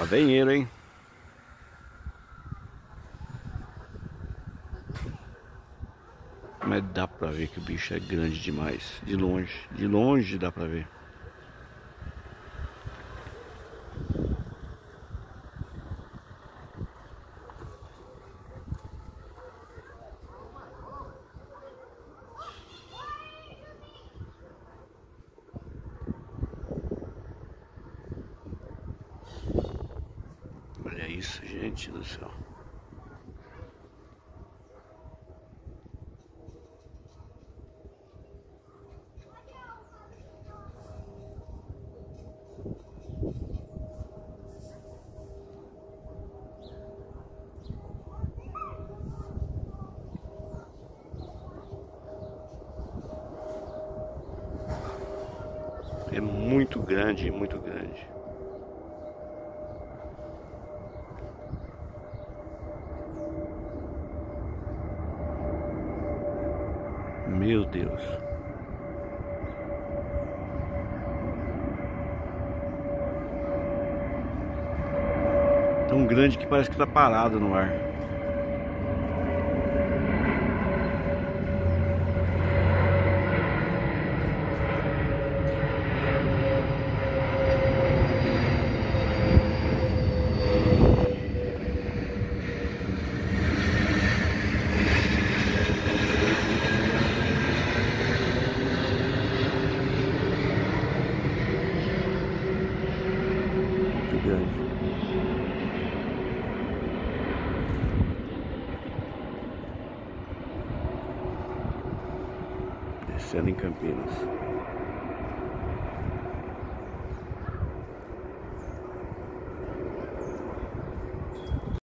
Lá vem ele, hein? Mas dá pra ver que o bicho é grande demais. De longe, de longe dá pra ver. Isso, gente do céu. É muito grande, muito grande. Meu Deus. Tão grande que parece que tá parado no ar. Muito grande. Descendo em Campinas.